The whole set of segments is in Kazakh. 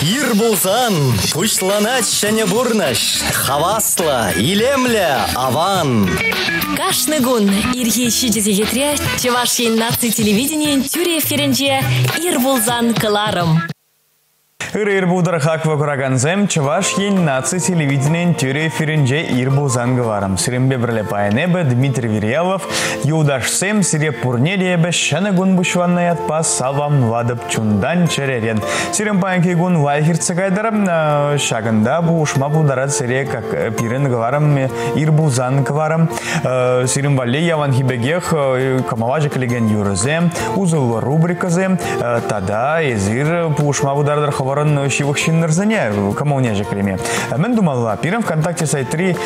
Ир булсан, пушланать шәне бурнаш, хавасла, илемля, аван. Кашны гун ирге шидезе етре, чеваш наци телевидение тюре ференже ир булзан кыларым. Ыр будыр хаква кураганзем чываш ен наци телевидениен тюре эфиринже ирбу зангыварым. Сирембе бірле пайнебе Дмитрий Верьялов, юдашсем сире пурнелебе шәне гун бушванна ятпа вадып чундан черерен. Сирем пайнке гун вайхирцы кайдарым, шагында бу ушма бударат сире как э, пирен гварым ирбу зангыварым. Э, Сирем вале яван хибегех э, камаважы калеген юрызем, узыл рубриказем, тада езир бу ушма будардар хавар орын шивых шиннерзене камауне жекреме. Мен думала, пирем ВКонтакте сайтри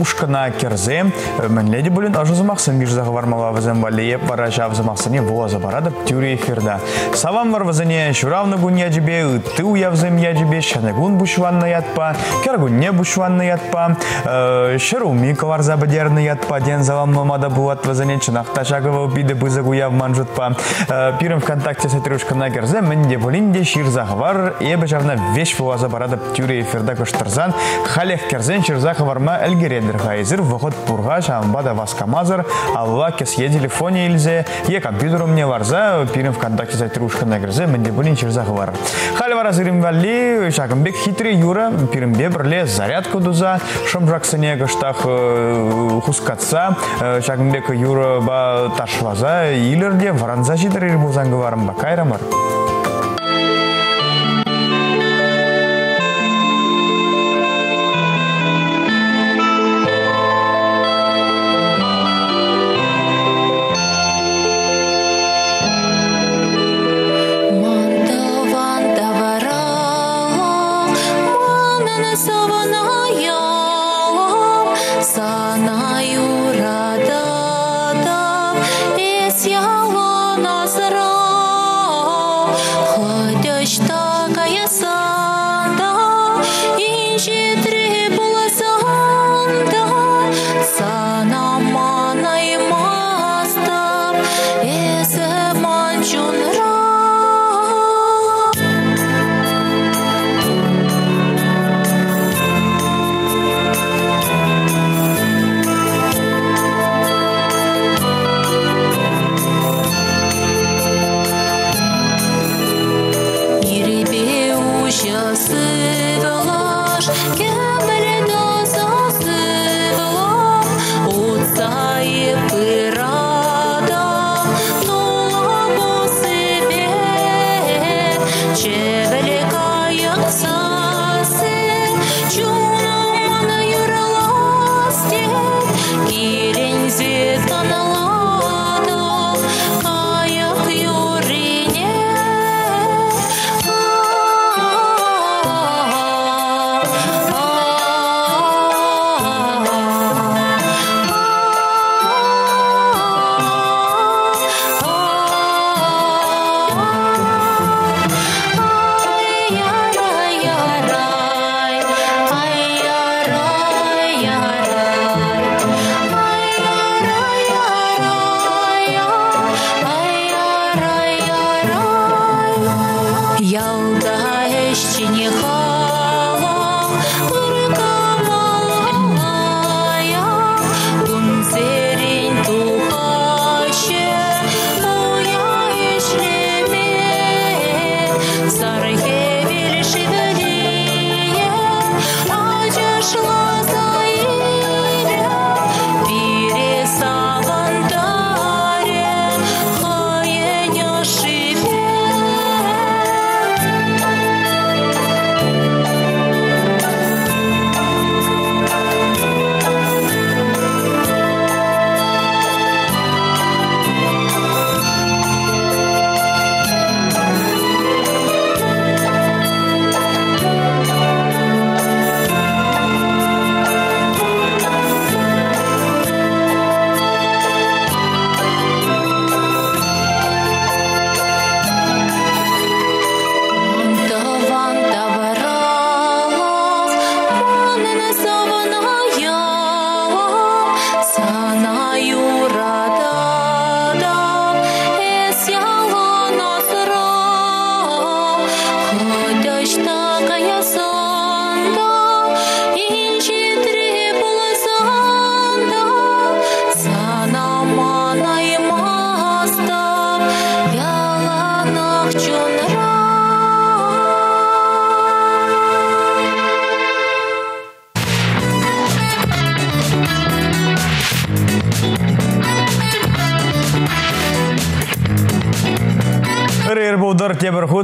ушкана керзе, мен леди булин ажу замахсын бир заговармала вазем балие пара жав замахсыне воза барады тюре эфирда. Савам бар вазене шуравны гун яджибе, ты уявзем яджибе, шанегун бушванна ятпа, кергунне бушванна ятпа, шеруми каварза бадерны ятпа, ден завам мамада буат вазене чынақта шагова биде бызагу яв манжутпа. Пирем ВКонтакте сайтри ушкана керзе, мен де булин шир заговар эбі жарна веш фуаза барады тюре эфирда көштірзан, халех керзен чырзаха варма әлгередір хайзір, вғыт бұрға жамбада васкамазыр, алла кес е телефоне илзе, е компьютеру мне варза, пирим ВКонтакте зайтрушка нагрзе, менде бұлін чырзаха вар. Халі вара зырим валли, шагымбек хитрый юра, пиримбе бірле зарядку дуза, шым жаксыне кыштах э, хускатса, э, шагымбек юра ба ташваза, илерде варанза жидыр ирбузангы варым ба, кайрамар.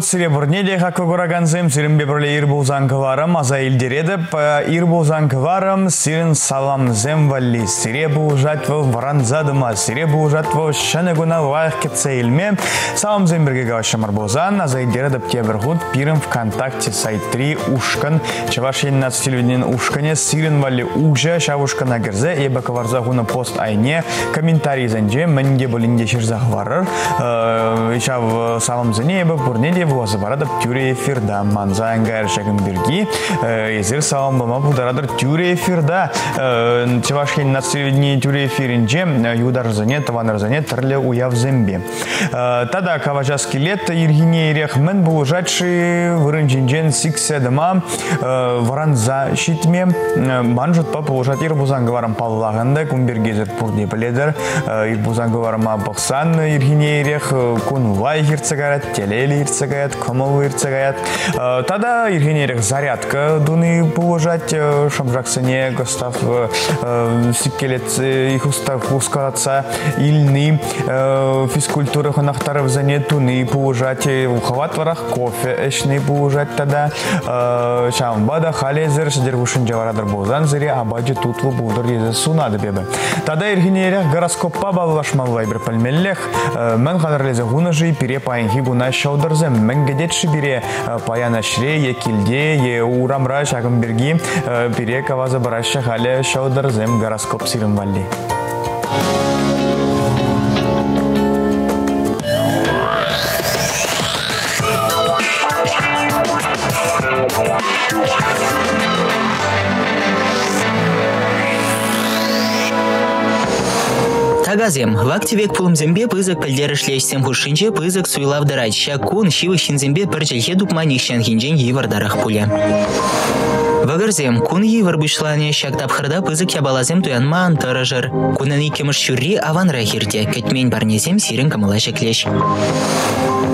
Булдыр тебір худ сиребірне де хақы көраганзым сирін бебірле ир бұлзанкыларым аза ир бұлзанкыларым сирін саламзым валли сире бұлжатвы варанзадыма сире бұлжатвы шыны гуна лайық кетсе илме саламзым бірге гавашымыр бұлзан аза илдередіп тебір худ пирім вконтакте сайт-3 ушкан чаваш еннас телевиденен ушкане сирін валли уже шавушкана кірзе ебі каварза хуна пост айне комментарий зенже мінге білінде шырзақ варыр шав саламзыне ебі бұрнеде бұласы барадып тюре эфирда манза әңгәр шәгімберги езір салам бұма бұдарадыр тюре эфирда чевашкен нацеледіне тюре эфирінже юдар зане таваныр зане тірлі уяв зембе тада каважас келет иргине ерех мен бұл жатшы вырынжинжен сикседыма варанза шитме манжут па бұлжат ир бұзан гварам паллагында күмбергезір пурде біледір ир бұзан гварама бұқсан иргине ерех кунвай хирцегарат телели ирцегаят, комовы ирцегаят. Э, тада иргенерих зарядка дуны положать, э, шамжаксыне гостав э, сиккелет их устав ускаратса ильны физкультура хонахтаров зане туны положать, ухават варах кофе эшны положать тада. Шамбада халезер шедервушин жаварадыр бозан зире абаджи тутлу булдыр езе сунады бебі. Тада иргенерих гороскоппа баллашмаллай бір пальмеллех, мен қадарлезе гунажи пире паинхи гуна шаудырзым мәңгедет шибире паяна шре екилде е урамра шагымберги пире каваза бараша хале шаудырзым гороскоп сирим валли. Тагазем, в активек пулымзембе пызык пілдері шлешсем хушинче пызык суйлавдырать. Шакун шивы шинзембе пірчелхе дукмани шанхинжен евардарах пуля. Вагарзем, кун евар бушлане шак тапхырда пызык ябалазем туянма антырыжыр. Кунан икемыш шүрри аван рахирте, кәтмен барнезем сирен камыла шеклеш.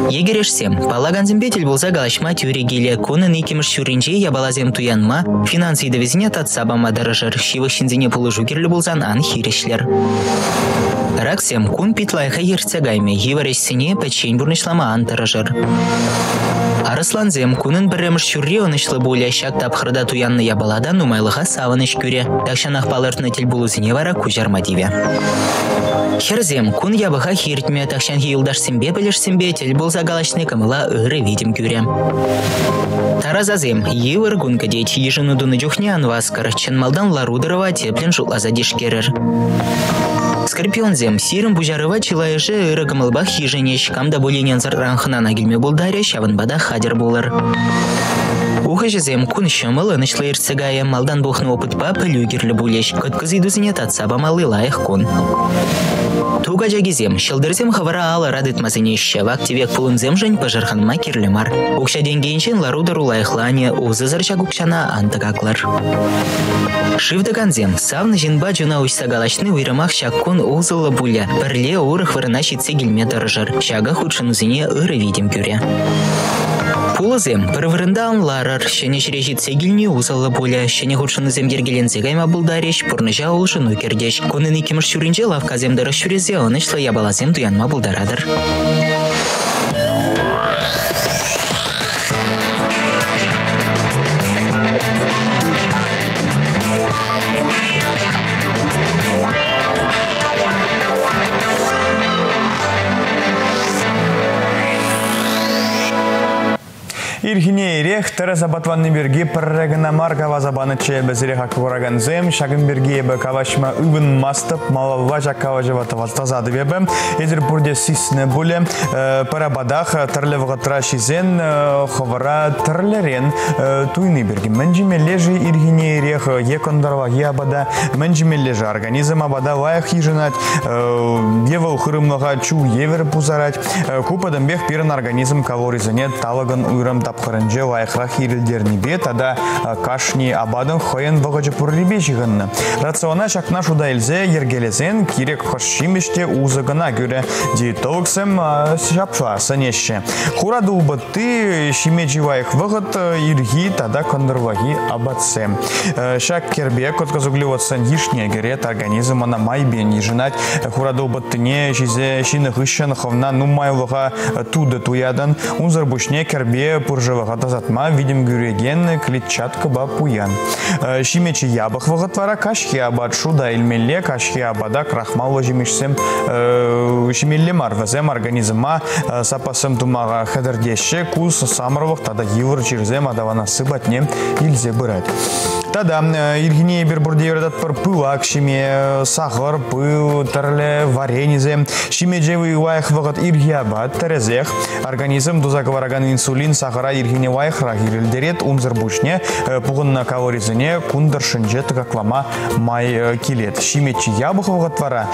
Егерешсем, палаганзембе тел болса галашма тюрегеле, кунын икемыш шүринче ябалазем туянма, финансы довезіне татсабама дырыжыр, шивы шинзене пулы жугерлі болсан ан хирешлер. Раксем кун питлайха ерцегайме, еварессене печень бурнышлама антырыжыр. Арысланзем кунын біріміш шүрре онышлы боля шак тапхырда туянны ябалада нумайлыға савыныш күре. Такшанақ балыртны тел булузыне вара кужарма диве. Херзем кун ябыға хиртме такшан хиылдаш сімбе білішсімбе тел болса галашны камыла ыры видим күре. Таразазем евір гун кадет ежыны дуны жүхне анваскар, чынмалдан ларудырова теплен жулаза дешкерір. Скорпионзем сирым бужарыва чилайышы ыры кымылбах хиженеш камда боленен зарранхынан агилме булдаре бада хадер булыр. Ухажызем кун шымыл ынышлы ирцегая малдан бухны опытпа пылюгерлі булеш, кыткызы идузіне татсаба малы лайық кун. Туга жагизем, шылдырзем хавара ала радытмазыне щавак тивек пулынзем жын пажарханма кирлемар. Укша денгенчен ларудар улайхлане узы зарчак укшана антагаклар. Шивдаганзем, савны жинба жуна учса галашны уйрамах шаккун узылы буля, бірле урых вырына шитсе дырыжыр, шага худшынызыне ыры видим күре. Пулызем, пырвырында анларыр, шене жирежит сегіліне узалы боля, шене худшынызем ергелензе гайма бұлдареш, пұрныжа олшыну кердеш. Конын икеміш шүрінже лавказемдары шүрезе, онышлы ябалазем туянма бұлдарадыр. Ирхине ирех Тереза Батванны берги піррегіна марка вазабаны че безірех аквараган зем, шагын берги ебі кавашма үбін мастып, малалва жаккава жевата вазтазады бебі. Едір бұрде сисне бұле, парабадах тірлі вғытра шизен, ховара тірлерен туйны берги. Мәнжіме лежі ирхине ирех екондарва ябада, мәнжіме лежі организм абада лайық ежінат, евыл хырымлыға чу евер пузарать, купадын бех пирен организм калоризіне талагын уйрам тап тапқырынже лайықрақ ерілдерні бе, тада кашни абадын хойын бұғыжы пұрребе жығынны. Рациона шақна шуда елзе ергелезен керек хошшимеште узығына көрі диетологсым шапша санеші. Хурады убытты шиме живайық вғыт ирги тада кондырваги абатсе. Шак кербе көткізуглеватсан ешне керет организм ана майбен ежінат хурады убыттыне жизе шины хыщын ховна нумайлыға туды туядан унзыр бушне кербе пуржывыға тазатма видим гюреген клетчатка ба пуян. Шимечи ябық вғыт вара кашхи абат шуда илмелле кашхи абада крахмал жемешсем шимелле вазем организма сапасым тумаға хадырдеші кус самырвық тада адавана сыбатне. Тада иргине бір бұрде ердат бір пылак шиме сахар пыл тірлі варенизе. Шиме жевы вайх вағыт иргия бат терезех организм вараган инсулин сахара иргине вайх рагирилдерет умзыр бушне пуғынна калоризіне кундыр шынже май келет шиме ябық вағыт вара?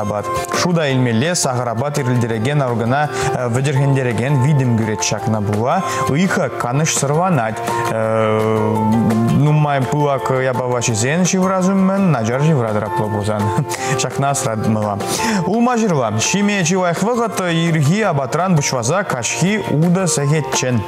Абат шуда илмелле сахар абат ирилдереген аргына выдергендереген видим гүрет шакна була. Ыйха каныш сырванать нумай пылак ябавачи зен шивразуммен наджар живрадраплы бузан шакна срадмыла улма жирла шиме чивайх вғыт ирги абатран бушваза кашхи уда сагетчен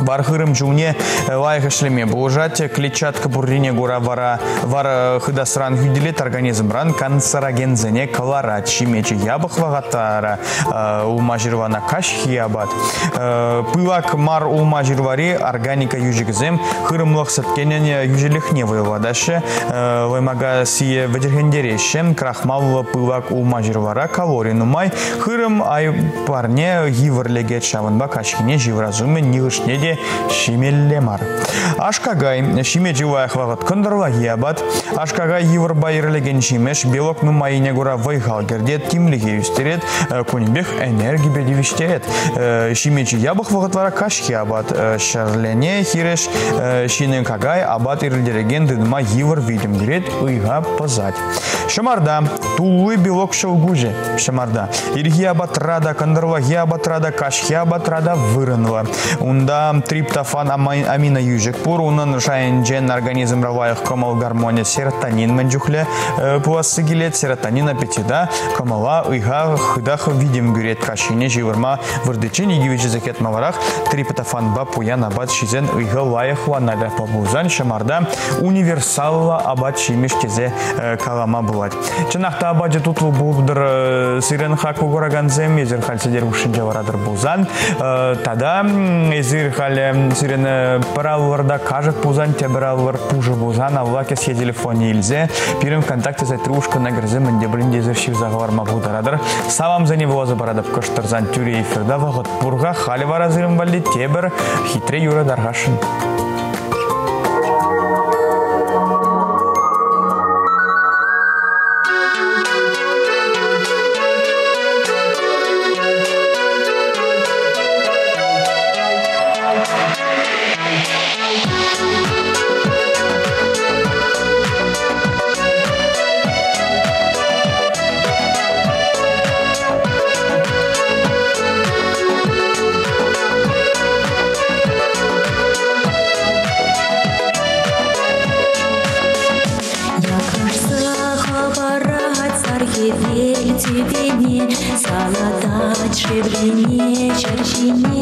Бархырым жуне э, лайық ішлеме болжат клетчатка буррине гора вара. Вара хыдасран хүделет организмран канцерогензене каларат шимечи ябық вағаттара э, улма жирвана каш хиябат э, пылак мар улма жирвари органика южигзем хырымлық сыткенен южелихне вайладашы ваймага сие ведергендереше крахмал пылак улма жирвара калорий нумай хырым ай парне гиверлеге чавынба кашкине живразуме нигышне де шимелле мар. Ашкагай шиме живая хвагат кындырла ябат. Ашкагай евр байырлеген шимеш белок нумайыне гура вайхал гердет тимлиге үстерет кунбех энергия бедевиштерет. Шимечи ябық вағыт вара кашки абат. Шарлене хиреш шинен кагай абат ирлдереген дыдыма евр видим дерет ыйга пазать. Шамарда тулы белок шелгуже. Шамарда кындырла ябат рада кашки абат рада вырынла. Унда триптофан амина южек пур унын жайын жен организм равайық комал гармония серотонин мәнжухле э, пуасы келет серотонин аппетида комала ыйға хыдах видим гүрет кашине живырма вырдычын игивичі закет маварах триптофан ба пуян абат шизен ыйға лайық ванада побузан шамарда универсалла абат шимеш кезе э, калама булат. Чынақта абаджы тутул булдыр э, сирен хак бугораганзем езір хальседер булзан тада езір хале сирене паралларда кажет пузан те параллар пужы бузан авлаке се телефоне илзе пирим контакты за трушка на грзе мен деблин дезер шив заговор мабударадыр савам за него забарадып кыштырзан тюре эфирда вагыт бурга хали варазырым балли тебір хитре юра даргашын древнее чаще не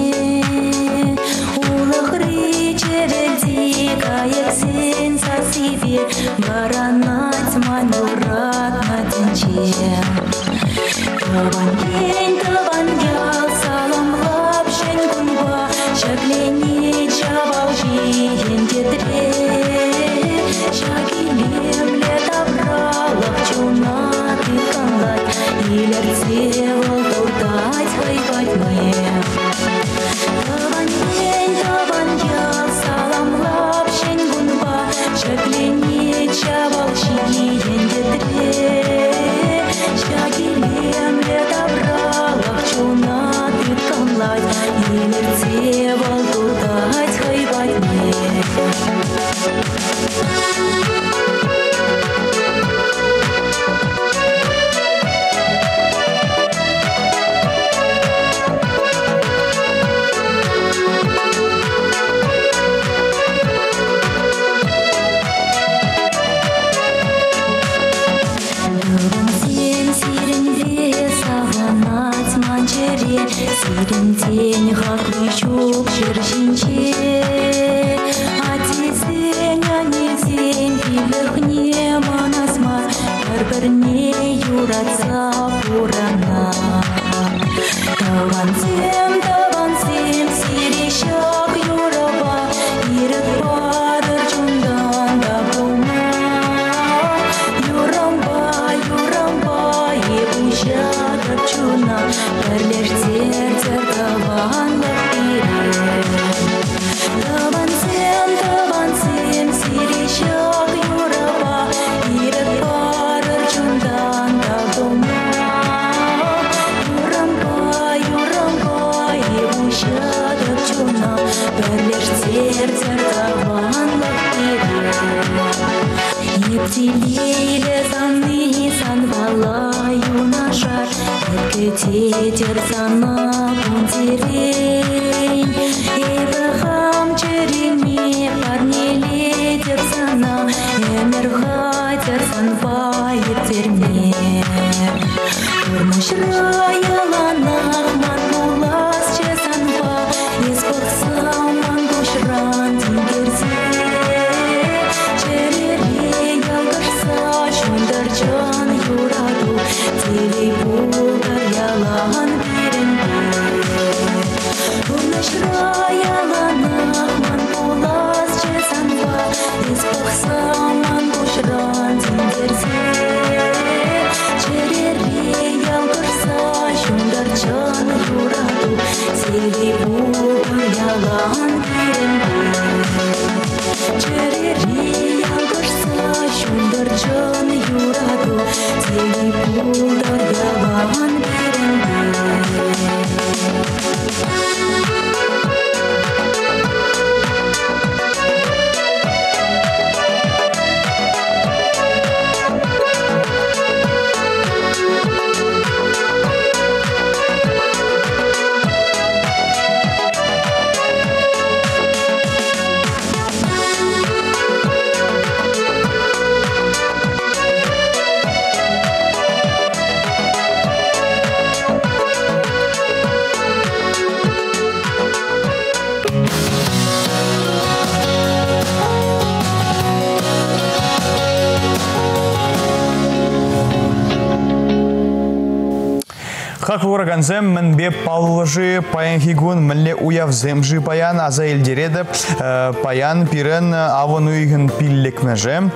Паллыжы паян хигун мілле уявзем жи паян аза елдереді э, паян пирен авон уйгын пиллекмеже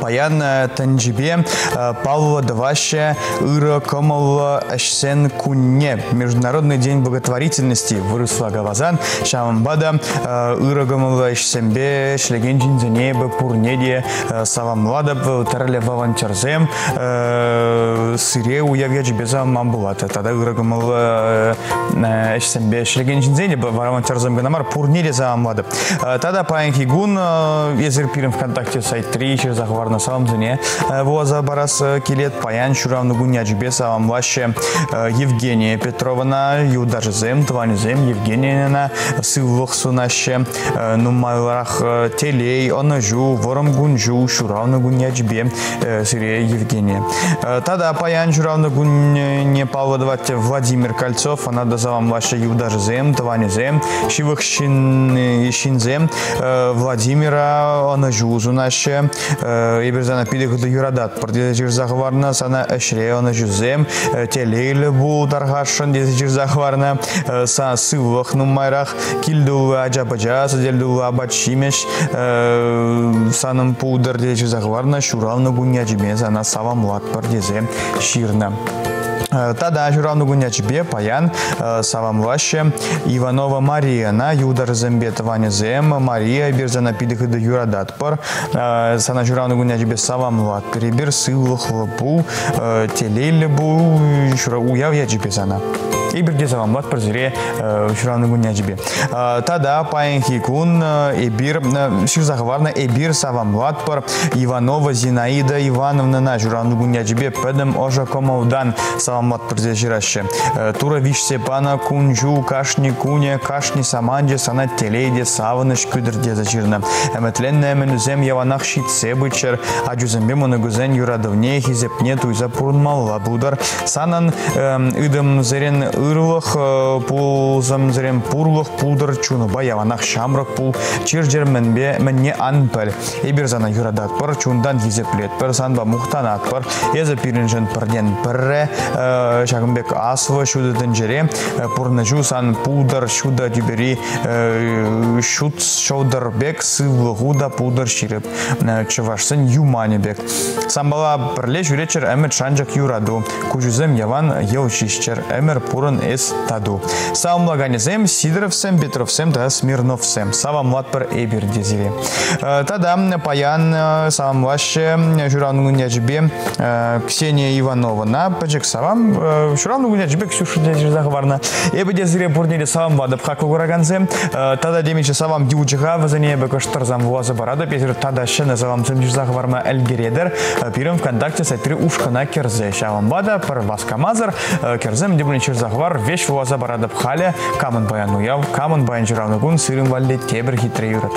паян э, тенджибе э, Павлова Дваще Ира Комова Эшсен Кунне Международный день благотворительности. Выросла Гавазан Шамбада Ира Комова Эшсенбе Шлеген Джинзене Пурнеде Савамлада Терле Волонтерзем Сыре уявяч беза мамбулата Тада Ира Комова Эшсенбе Шлеген Джинзене Волонтерзем Ганамар Пурнеде Савамлада Тада паян хигун Езер пирен ВКонтакте сайт 3 через захвар на самом зіне воза барас келет паян шуравны гунячбе савамлаще Евгения Петровна юдаржзем тванзем Евгенияна сывлық сунаще нумайларах телей онажу вором гунжу шуравны гунячбе сире Евгения. Тада паян шуравны гунне палвадвать Владимир Кольцов она да савамлаще юдаржзем тванзем шивых шин шинзем Владимира онажу зунаще еберзана пидехуды юрадат. Пардезе жирзахварна сана оны жүзем. Телейлі бұл тархашын дезе жирзахварна са сывлық нумайрах килдулы аджападжа саделдулы абачимеш саным пудыр дезе жирзахварна шуралны гунячиме сана савамлат пардезе ширна. Тада журавну гунячбе паян савамлаще Иванова Мария на юдар зембет ваня зем Мария бирзана пидыхыды юрадатпар сана журавну гунячбе савамлат перебир сылых лапу телейлі бу уяв ячбе сана. И бірде савамлат пірзіре шуравны гунячбе. Тада паян хикун эбир ширзахварна эбир савамлат пар Иванова Зинаида Ивановна на журавну гунячбе пэдем ожа комаудан савамлат пірзе жираще. Тура виш сепана кунжу кашни куня кашни саманже сана телейде савыныш күдірде зачирна. Әмітленне әмін үзем яванақ шитсе бычыр, аджузембе мұны гүзен юрадывне хизепне туйза пурынмалла будар. Санан ыдым зерен ырлых пулзам зрем пурлых пулдыр чуны баяванах шамрак пул чир жер мінбе мінне анпәл. Эбір зана юрадат пар чундан езеплет пар санба мухтанат пар. Езі пирінжен парден пірре шагымбек асвы шудыдын жере пурны жу сан пулдыр шуда дюбери шут шоудыр бек сывлы гуда пулдыр ширіп чывашсын юмане бек. Самбала пірле жүречер әмір шанжак юраду. Кужузем яван ел шишчер әмір эс таду. Саумлаганезем Сидоровсем, Петровсем да Смирновсем. Дезире. Тада паян савамлаще журавнугун яжбе Ксения Ивановна пәжек савам журавнугун яжбе Ксюша пурнелі савам хаку гураганзе. Тада демече савам савам әлгередер. Пирім ВКонтакте сайтры ушкана керзе. Шавам дебуне чырзағы бар веш вуаза барады пхале. Камын баян уяв, камын баян журавнугун сырым валде тебір хитре юры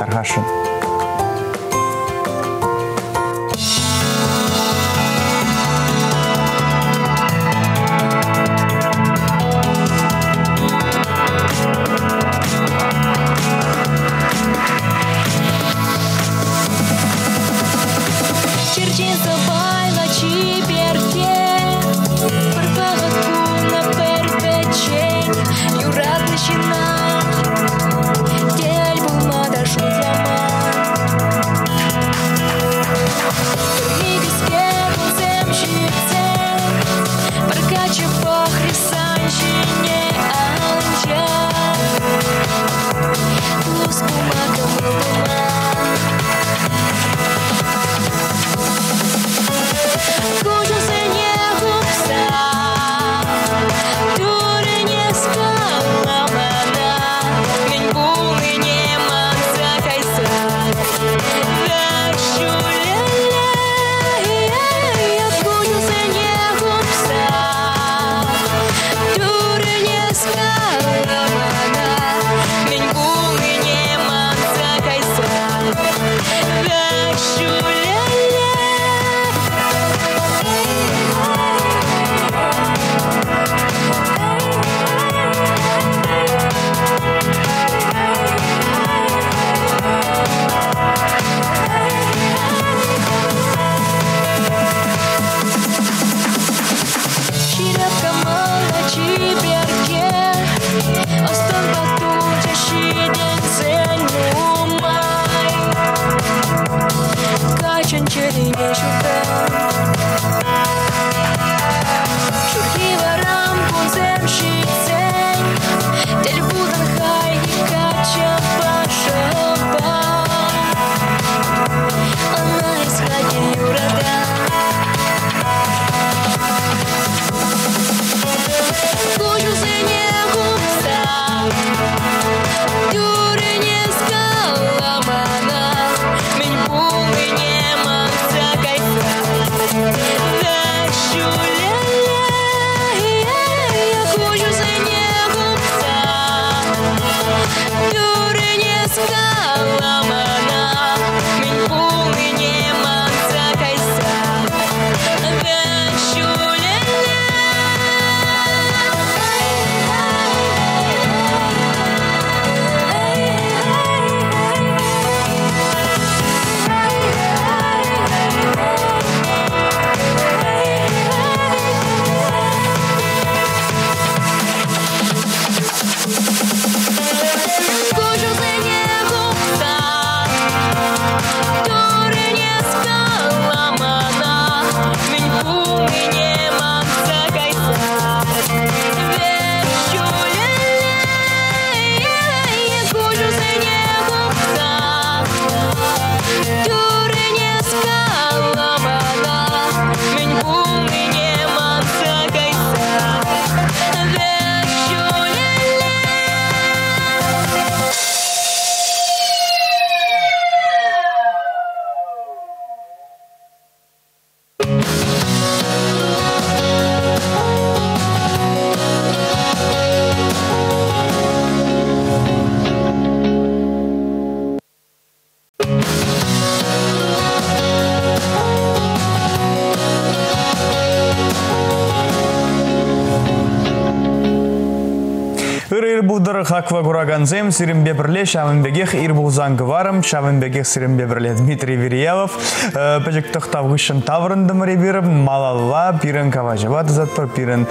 хаква гураганзем сиримбе бірле шавынбегех ирбулзан гварым, шавынбегех сиримбе бірле Дмитрий Вериялов. Пәжік тұқтав ғышын таврындым ребіріп, малалла пирен каважева дызатпыр, пирен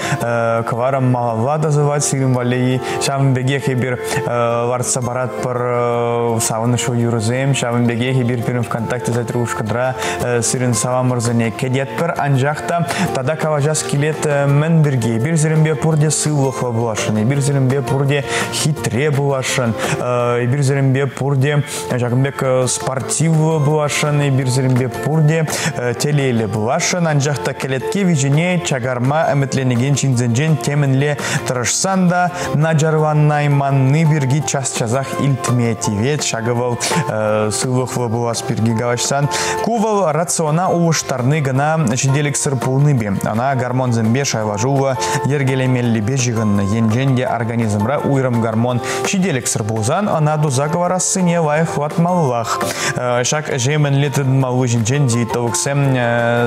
кварым малалла дызыват сирим валеи шавынбегех ебір варца барат пыр савынышу юрызем, шавынбегех ебір пирен ВКонтакте затрушкадра сирин сава мырзыне кедет пір анжақта тада каважас келет мен бірге бір зірімбе пұрде сыллықлы булашын, бір зірімбе пұрде хитре булашын, бір зірімбе пұрде жағымбек спортивлы булашын, бір зірімбе пұрде телейлі булашын, анжақта келетке вижіне чагарма әмітленеген чинзенжен темінле тұрышсан да наджарваннайманны біргі час-чазақ илтметивет шагывал сыллықлы булас біргі гавашсан. Кувал рациона уыштарны гына шиделік сыр пулны бе. Ана гормон зімбе шайлажула ергелемелі бе жығынны енженде организмра уйрым гормон. Шиделік сыр булзан, ана дуза гварассыне лай хватмаллах. Шак жемен летін малу жинжен диетовыксем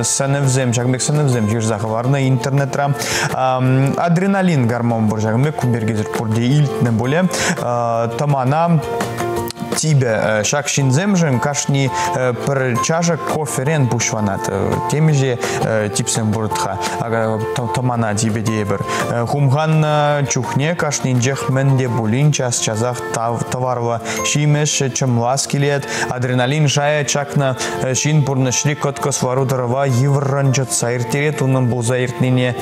сәнівзем, шакбек сәнівзем жирзақыларны интернетра. Адреналин гормон бір жагымбек күмбергезір пұрде илтні боле. Тамана тибе шак шинземжен кашни пір чажа коферен пушванат темеже типсен буртха тамана тибе дебір хумхан чухне кашни джех менде булин час чазах товарва шимеш чымлас келет адреналин жая чакна шин пурнышли котко свару дрова евранжат сайртерет унын бұл заиртнине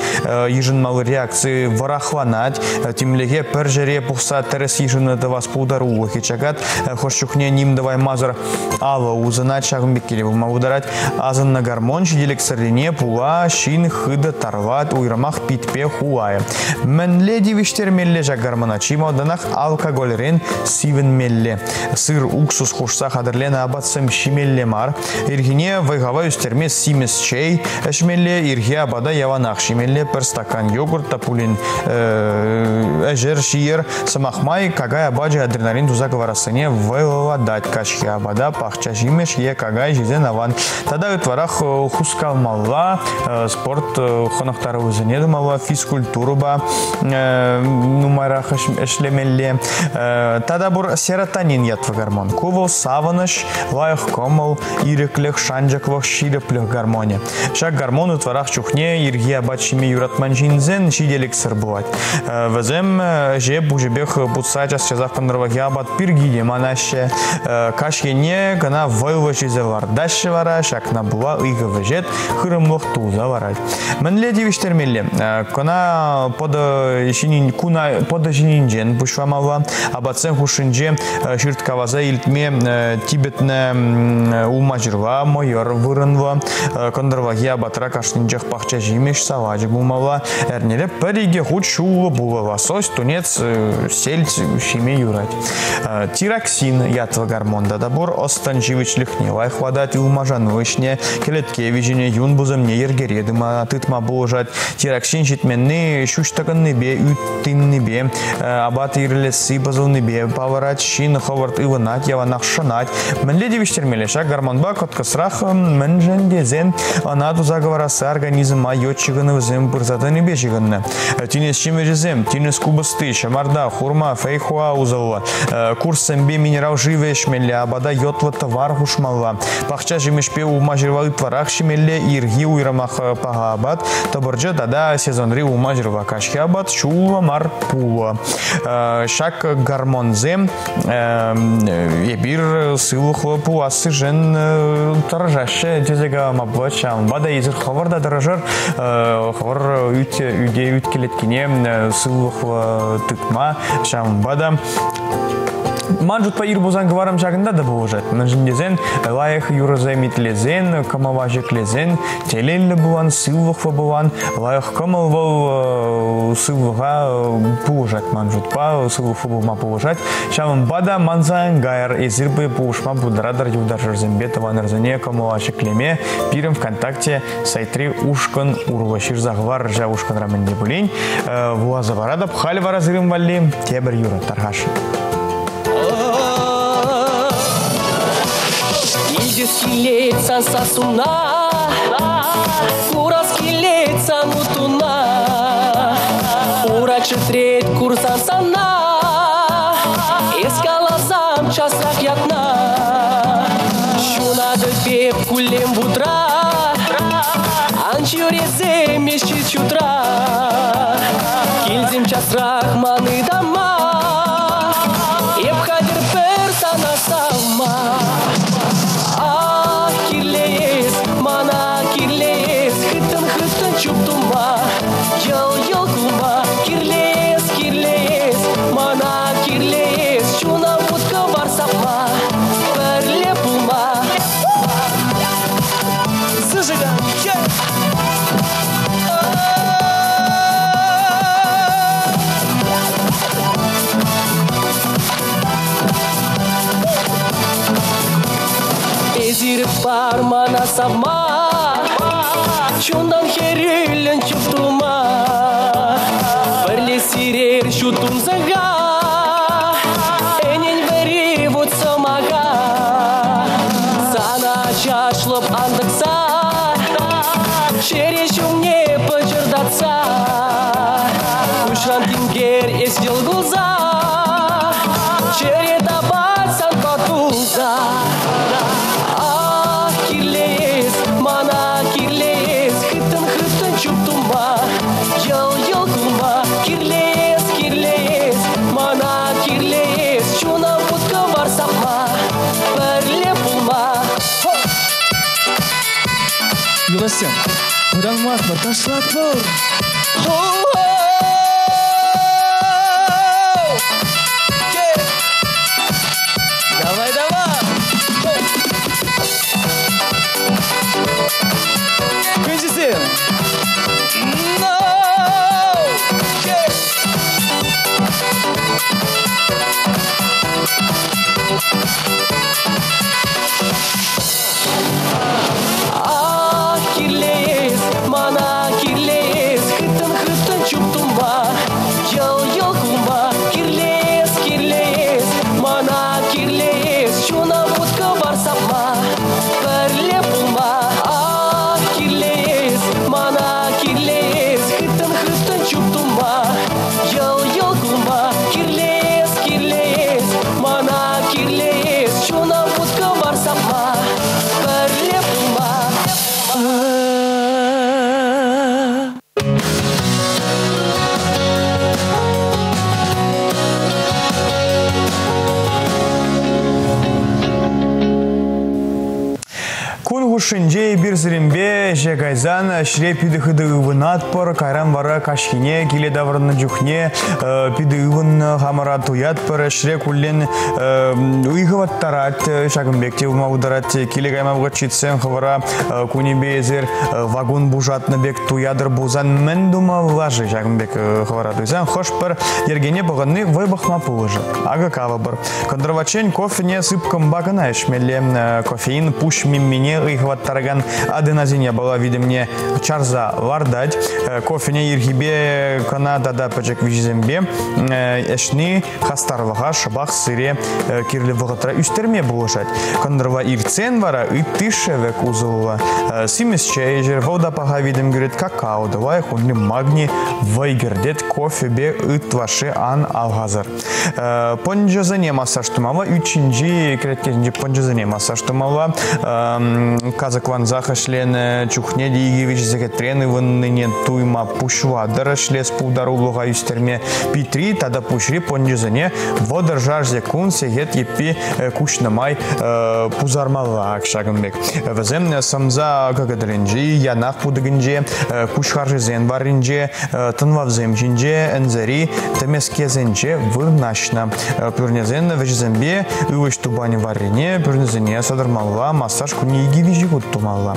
ежин малы реакции варахванат тимлеге пір жере пухса терес ежины вас пудару хичагат хошчухне ним давай мазар ала узына чагымбек келе. Ударать азын на гармон шиделек сыррине пула шин хыда тарват уйрамах питпе хуая. Менле дивиштер мелле жак гармона чима данах алкоголь сивен мелле. Сыр уксус хушса хадырлена абатсым шимелле мар. Ирхине вайгава үстерме симес чей эшмелле ирхе абада яванах шимелле пір стакан йогурта пулин әжер шиер самахмай кагай абаджи адреналин тузак варасыне вайладать кашхи абада пахча. Жимеш е кагай жизен аван тада ütварах хускалмалла спорт хонақтары өзіне думала физкультура ба нумарах эшлемелле. Тада бур серотонин ятвы гормон кувал савыныш лайық комыл иреклех шанжаклых ширеплех гармоне. Шак гормон ütварах чухне ирги абат шиме юратман жинзен шиделик сыр бывать везем же бужебех бутса час чазах пандырваги абат пиргиде манаще кашкене гана вайлы жизе вар даще вара шакна була ыйгы вежет хырымлық туза варать мінле девиштермелле кона пода шинин куна пода шининжен пушвамава абатсен хушинже ширткаваза илтме тибетне умажырва майор вырынва кондырваги абатра кашнинжех пахча жимеш саважы бумава. Эрнеле периге хуч шулы булава сос тунец сельц шиме юрать. Тироксин ятва гормонда да бур остан живичлихне лай хвадать улмажан вышне келетке вижине юн бузымне ергередыма тытма булжать тироксин житменни шуштагынны бе үттинни бе абат ирлеси базылны бе паварать шин ховарт ывынать яванах шанать мінле девиштермелеша гормонба коткасрах мен жендезен ана тузаговарасы организма йотчигыны взем пырзатыны бешигынны тинес шимежезем тинес кубысты шамарда хурма фейхуа узалла курсом бе минерал живе шмелле абада йотва товар хушмалла пахча жимешпе ума жирвалы тварах шмелле ирги уйрамах пагабат табыржы дада сезонри ума жирва кашхи абат шула мар пула. Шак гормонзем ебир сылухлы пуасы жен таражашы тезега мабвачам бада изир хаварда даражар хавар үте үде үткелеткене сылухлы тыкма шам бада Манжут по ирбузан говорам жагында да болжат. Нажиндезен лайх юрзем итлезен, камаважы клезен, телелле булан, сылвах булан, лайх камал вол сылвага болжат манжут па, сылвах булма болжат. Шамын бада манзан гайр изирбы пушма будрадар юдар жерзембе таван рзане камаважы клеме, пирым ВКонтакте сайтри ушкан урлашир загвар жа ушкан рамен не булень. Влаза варада пхали варазырым валли, тебер юра Греческий лица сосуна, Курский лица мутуна, Урачи треть курса сана, Искала зам часах ятна, Шунады пеп кулем в бутра, Анчью резе мещи чутра, Кильзим час рахманы дам parmana savma Şundan herülün çuftuma Birle Бырамас ба ташлап бұр. Зиримбе жегайзан шре пиды хыды ывынат пор кайран вара кашхине киле даврны жухне э, пиды ывын хамара туят пор шре куллен уйгыват тарат шагымбекте ума ударат киле гаймавга читсен хавара э, кунибе зер э, вагон бужатны бек туядыр бузан мен дума влажы шагымбек хавара туйсан хош пор ергене бұғынны вайбахма пулыжы ага кава бір кондровачен кофене сыпкам багана эшмеле э, кофеин пуш миммине ыйхваттарган аденазине была видимне чарза вардать Э, кофене ирхибе канадада пачак вижзембе э, эшни хастарвага шабах сыре э, кирле вагатра үстерме булышать кондрова ирцен вара ыттышевек узылова симес чейжер вода пага видим говорит какао давай хунли магни вайгердет кофе бе ыттваши ан алгазар понжазане масаштымава үчинжи креткенжи понжазане масаштымава казакван захашлен чухне дигивич зекетрен вынныне туйма. Пушва дырышлес пударулуга үстерме питри тада пушри понжазане водыр жар зекун сегет еппи кушнамай пузармалак шагымбек вазем самза кагадринжи янах пудыгынже кушхаржы зен баринже тынвавзем жинже энзери темескезенже вырнашна пюрнезен вежзембе үвыш тубани варине пюрнезене садырмалла массаж куни гивижи тумалла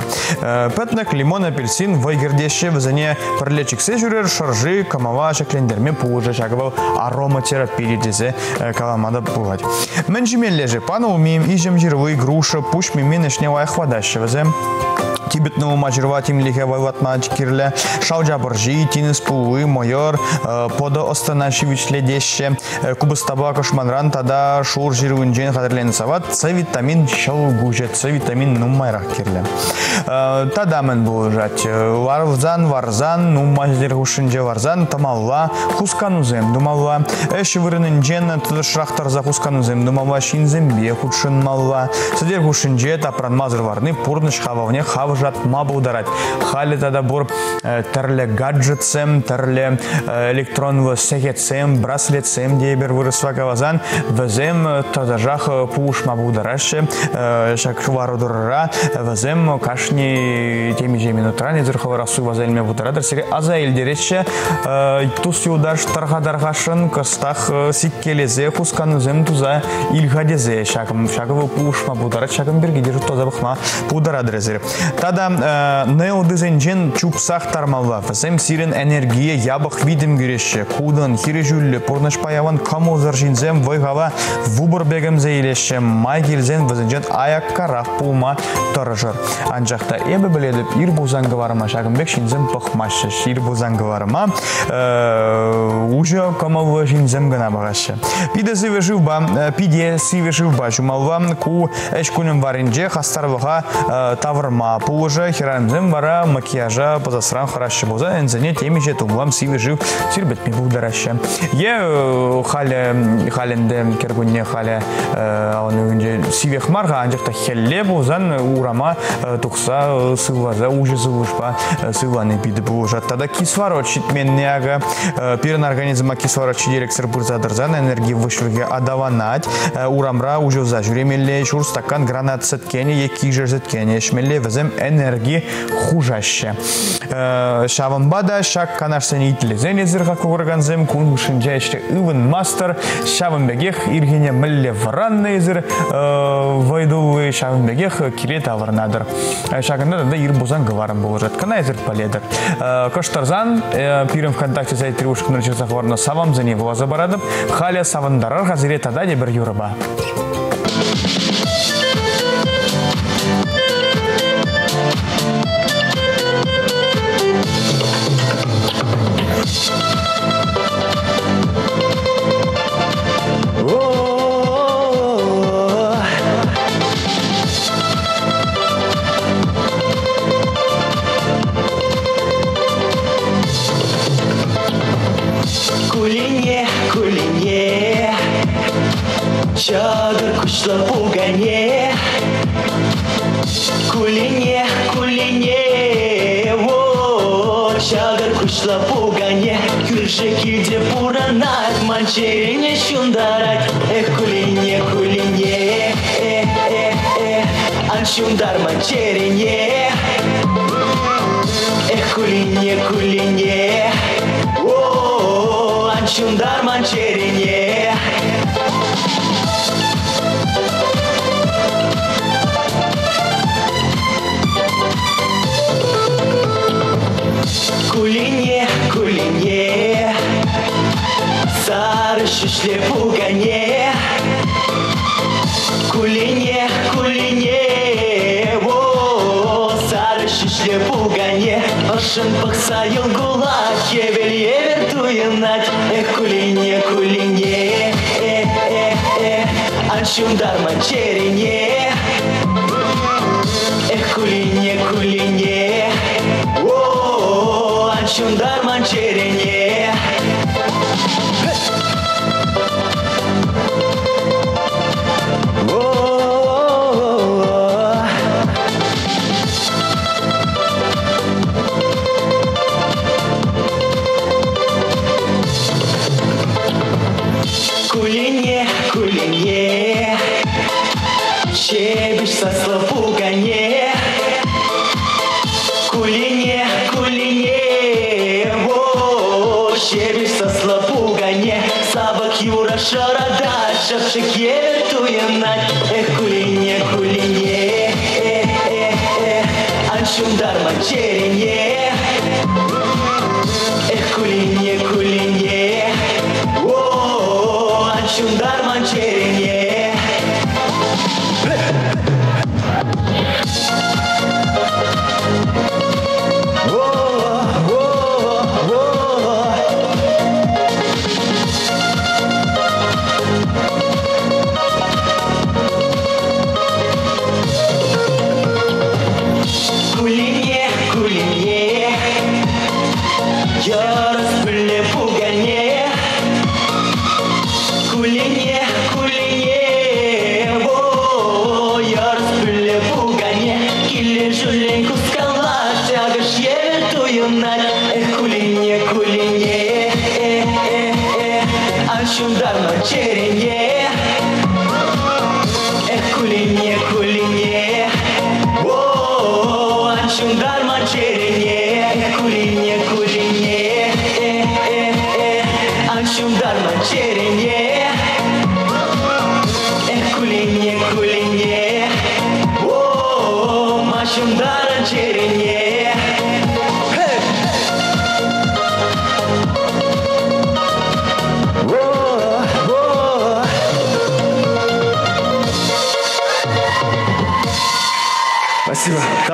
петнак лимон апельсин вайгердеше вазене пірлечіксе жүрер шаржи камава шаклендерме пулжы шагывал ароматерапия десе каламада бывать мен жимеллеже пана умеем ижем жировые груша пуш мимен ишне вайхвадащего зем. Тибетному мачервати млихе вайватма кирле шаужа боржи тинес пулы майор подо останашевич ледеще кубыстаба кошманран тада шур жирвунжен хадырлен сават С витамин шау гужет С витамин нумайрах кирле Тадамын бұл жат. Варвзан, варзан, ну мазер хушинже варзан, тамалла, хусканузем, думалла. Эші вырынын жен, тұдышрақтар за хусканузем, думалла, шинзембе худшын малла. Садер хушинже, тапран мазыр варны, пурныш хававне хав жат ма бұлдарат. Халі тада бұр тірлі гаджетсем, тірлі электронлы секетсем, браслетсем, дейбер вырысва кавазан, візем тазажах пушма бұлдарашы, шак варудырра, візем кашни теми же минутра, незір хавара су вазелме бұлдарадыр, сире аза елдереші, тус юдаш тархадархашын, кыстах сиккелезе, хусканызем туза илхадезе, шакым, шакывы пушма бұлдарат, шакым бергедер тоза бұхма бұлдарадыр зір. Тада нео дизенжен чупсах тармалла, візем сирен энергия ябық видим гүреші, кудын, хирежүлі, пұрныш паяван камозыр жинзем, вайғала вубыр бегім зейлеші, май келзен візенжен аяк карақ пулма тұржыр. Анжақта ебі біледіп, ир бұзангы барыма, шағымбек шинзем пықмашы, ир бұзангы барыма, уже камалва шинзем гына бағашы. Пиде сиве живба, пиде сиве живба, жумалва, ку эш күнім варинже, хастарвыға тавырма, пулыжы, хиранзем бара, макияжа, позасран харашы боза, энзене темиже тумлам сиве жив, сирбетме бұлдарашы. Е хале, халенде кергунне хале, оны önce сивех марга, анжақта хелле бозан урама тұқса сылваза, уже сылышпа, сылваны биді бұл жаттада кислород шитменнеага, пирен организма кислород шидерексір бұрзадырзан, энергия вышвеге адаванать, урамра уже за жүремелле, шур стакан гранат сеткене, екі жер сеткене, шмелле візім энергия хужаще. Шавымбада шак канашсен итлезен езірға көгірганзем, күн ұшынжа іште ұвын мастер, шавымбегех иргене мілле вранны езір, вайдулы шавымбегех килет авырнадыр. Шагында да ир бузан гыварым болу жат. Кана езір паледір. Кыштарзан, пирім ВКонтакте сайт тревушка нөл часах варна савам за него забарадып, халя савындарар хазире тада де бір юрыба.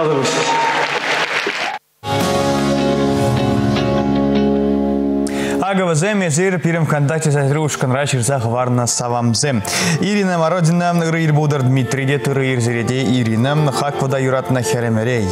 others. Спасибо. Калыбыш. Агавазем езир пирим ВКонтакте сайтрушкан рачирзах варна савамзем. Ирина Мородина, Рыр Будар Дмитрий, де Рыр Зереде Ирина, Хаквада Юратна Херемере,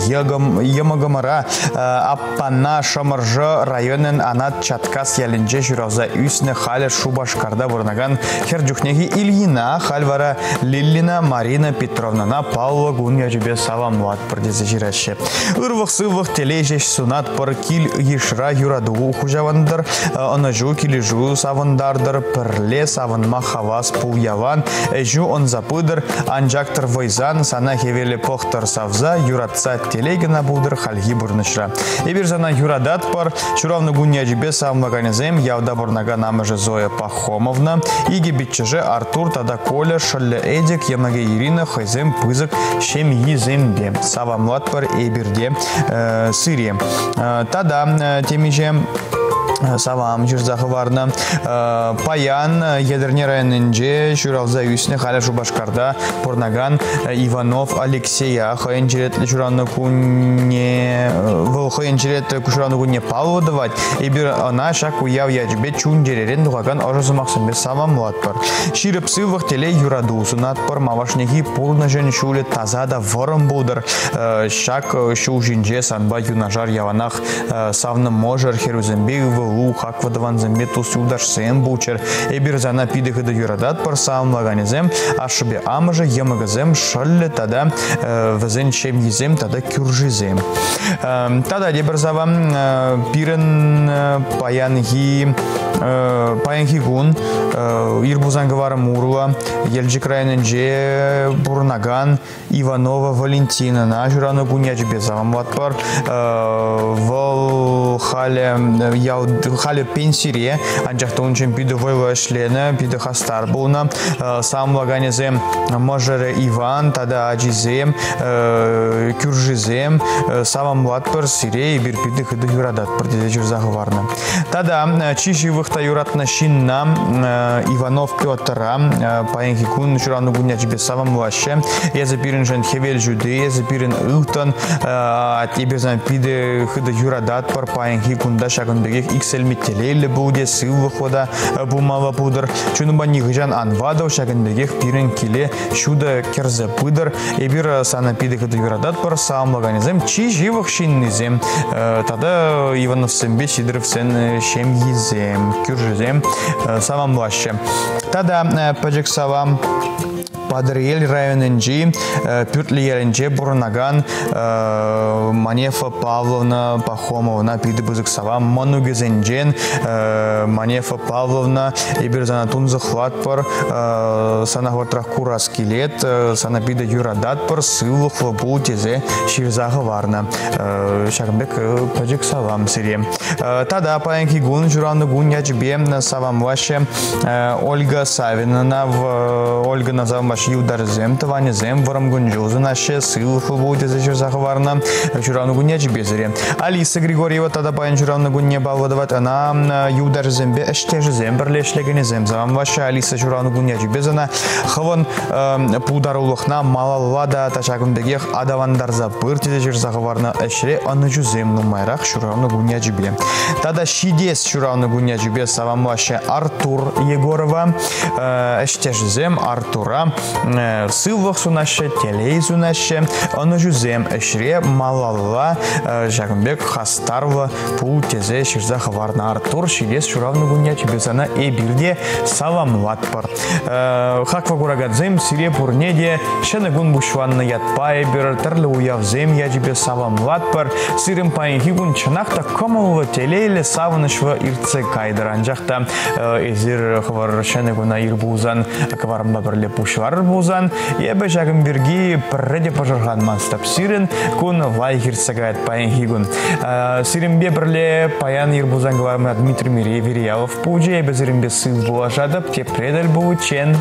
Ямагамара, Аппана Шамаржа районен Анат Чаткас Ялинже Журавза Үсне Халя Шубашкарда Бурнаган Херджухнеги Ильина, Хальвара Лиллина, Марина Петровна, Павла Гуньяжбе Савамлат Пардезе Жираше. Ирвах сывах тележеш сунат пар кил ешра юраду хужавандар, онажу килежу савандардыр, пірле саванма хавас пуляван, эжу он запыдыр, анжактыр вайзан, сана хевеле похтар савза, юратса телегина будыр хальги бурнышра. Эбир зана юрадат пар, чуравны гуньяжбе савмаганезем, явда бурнага намыжы Зоя Пахомовна, иги битчеже Артур тада Коля, Шалля Эдик, Ямаге Ирина, Хайзем Пызык, Шем Йиземде, Савамлат пар эбирде э, сыре. Э, Тада э, темиже Савам жүрзағы барна. Паян едірне районынже жүралза үсіне халя Шубашкарда Порнаган Иванов Алексея хайын жүретлі жүраны күнне бұл хайын жүретлі жүраны күнне Павлова давать. Ебір ана шак уяв яджбе чун жеререн дұғаган орызы мақсымбе савам лат бар. Ширіп сывық теле юраду сунат бар мавашнеги жön шуле таза да ворым булдыр. Шак шу жинже санба юнажар яванах савны можыр херузембе вылу хак вадаван зембе тус юдаш сем бучер. Эбир зана пиды хыды юрадат бар савам лаганезем ашыбе амыжы емыгызем шылле тада візен чем езем тада кюржизем. Тада дебір завам пирен паянги паянги гун ирбузан гавара мурла елжик районынже бурнаган Иванова Валентина на жураны гунячы безавам хале яу хале пенсире анжакта унчен пиды войва шлена пиды хастар буна сам лаганезем можере Иван тада аджизем кюржизем савам ватпар сире бир пиды хыды юрадат пырдеде журзағы варна тада чиши вахта юратна шинна Иванов Петра паенки кун жураны гунячы безавам ваще я запирен жен хевел жуды я запирен ыктан атебезан пиды хыды юрадат пар паенки кунда шагындыгех XL миттелелі буде сылы хода бумава пудыр. Чунуба нигыжан анвадов шагындыгех пирен келе шуда керзе пыдыр. Эбир сана пиды кыды юрадат пар саамлаганезем чи живых шиннизем. Тада Иванов сэмбе Сидоров сен шем езем, кюржезем савамлаще. Тада пажек савам Падырел районынжи пүртлерінже бұрынаган Манефа Павловна Пахомовна пиді бұзық сава манугезенжен Манефа Павловна ебір зана тунзы хват пар сана хватрах курас келет сана пиді юрадат пар сылы хвабу тезе ширзағы варна шагымбек пәжік савам сире тада паянки гун журанды гун ячбе савам ваше Ольга Савинана Ольга назавам ваш юдарзем таванезем варам гунжузу наше сыл фубуде за захварна чурану гуньяч безере Алиса Григорьева тада паян чурану гунья балвадават она юдарзембе эштежзем бірлешлегенезем завам ваша Алиса чурану гуньяч безана хаван пударулухна малалвада тачагымбегех адавандарза пыртиде жер захварна эшре аны жузем нумайрах чурану гуньяч бе. Тада шидес чурану гуньяч бе савам ваша Артур Егорова. Эштежзем Артура. Сылвах сунаще, телей сунаще, оны жүзем әшіре малалла Жагымбек хастарва пул тезе шырзах варна Артур шилес шуравны гуня чебесана эбирде саламлат бар. Хаква курагадзем сире пурнеде шәні гун бушванны ятпай бір тірлі уявзем яжібе саламлат бар. Сирим пайынхи гун чынақта комылы телейлі савынышва иртсе кайдыр анжақта эзир хвар шәні гуна ирбузан кварымба бірле пушвар бузан, ебе жагым бирги пірреде пожырған мастап сирен, кун лайхир сагает паян хигун. Сиренбе бірле паян ирбузан говорим Дмитрий Миревериялов пуджи, ебе зиренбе сыл булашадып, предаль бу чен.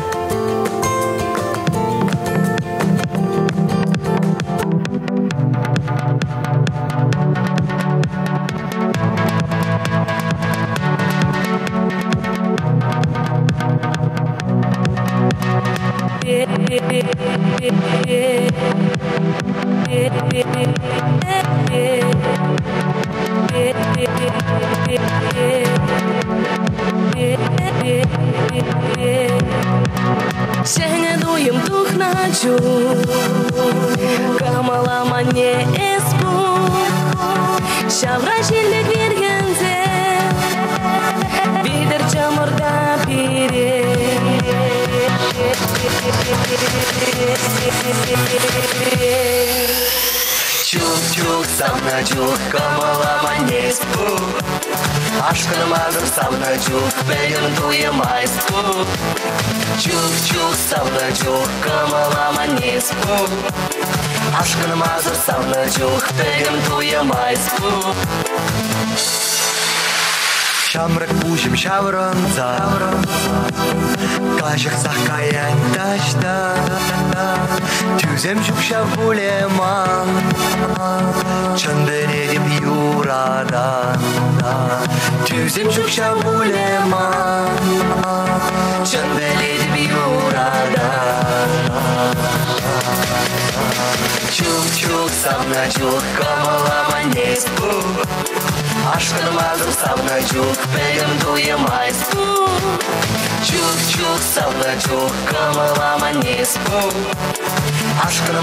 Майспу Чук-чук, сам на чук, камала манеспу Ашкан мазыр сам на чук, пеген туе майспу Шамрак пушим шавронца Кашық саққаян ташта Түзем жүкша булема Чын бередім юрада Түзем жүкша булема Чын бередім юрада Чук-чук, на чук, не спу Ашкан мазыр сам на чук, пегем дуе майспу Чук-чук, на чук, не спу Ашкан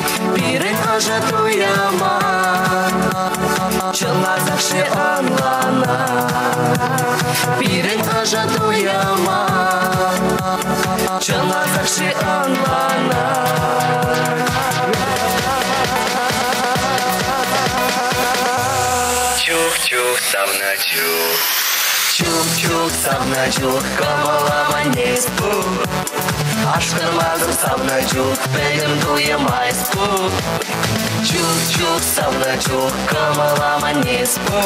дуе майспу Гургура через авар Ахбай мои плесана Пирен ажа туяма Чыла закши анлана Пирен ажа туяма Чыла закши анлана Чух-чух, сам на чух Чук-чук, сам на чук, камалама не спу. Ашкан мазыр сам на чук, пеген дуе майспу Чук-чук, сам на чук, камалама не спу.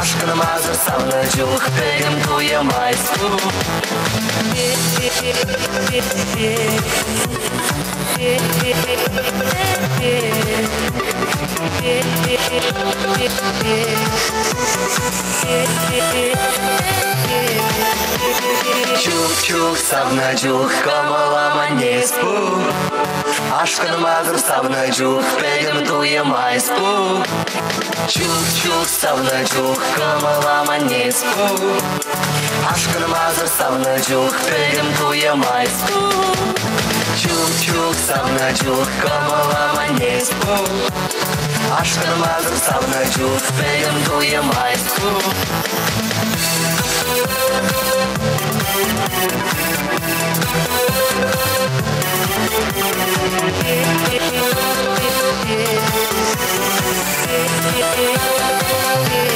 Ашкан мазыр сам на чук, пеген дуе майспу Чук-чук, сам на чук, камалама не спу. Ашкан мазыр сам на чук, пеген дуе майспу Чук-чук, сам на чук, камалама не спу. Ашкан мазыр сам на чук, пеген дуе майспу Чук-чук, savnăciuc, că mă la mai nespu Aș cărmază savnăciuc, pe îmi duie mai scu Yeah.